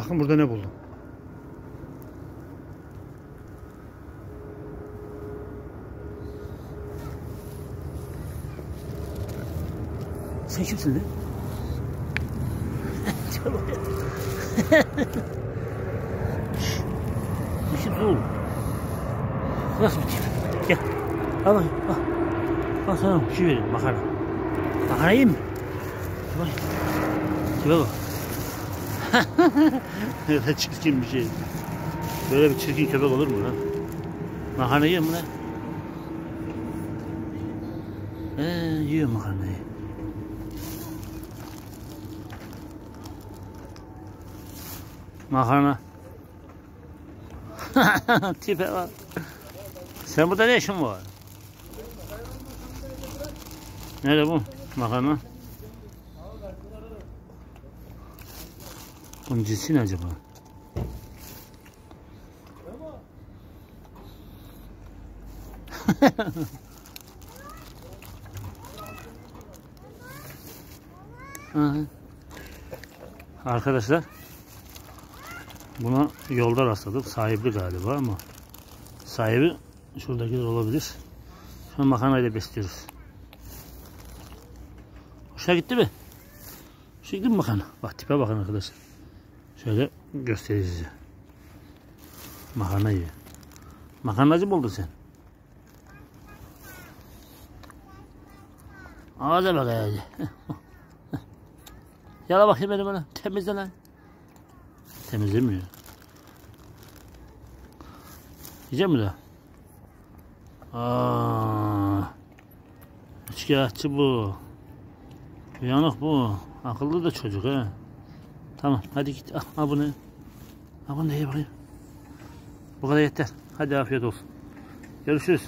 Bakın burada ne buldum. Sen kimsin lan? Bir şey oğlum. Nasıl bir tip? Gel. Al bakayım. Al. Al sana bir şey vereyim. Makarna yiyeyim mi? Bak. Tipe bak. ne de çirkin bir şey. Böyle bir çirkin köpek olur mu lan? Makarna yiyor mu lan? Ee, yiyor makarnayı. Makarna. Tipe bak. Sen burada ne işin var? Nerede bu makarna? Bunun cinsi ne acaba? Arkadaşlar buna yolda rastladık. Sahipli galiba ama sahibi şuradakiler olabilir. Şu makarnayla besliyoruz. Hoşuna gitti mi? Hoşuna gitti mi makarna? Bak tipe bakın arkadaşlar. Şöyle göstereyim size. Makarna yiyor. Makarnacı mı oldun sen? Ağza bak hadi. Yala bakayım beni bana. Temizle lan. Temizlemiyor. Yiyecek mi daha? Aa, şikayetçi bu. Uyanık bu. Akıllı da çocuk he. Tamam hadi git al, al bunu. Al bunu da ye bakayım. Bu kadar yeter. Hadi afiyet olsun. Görüşürüz.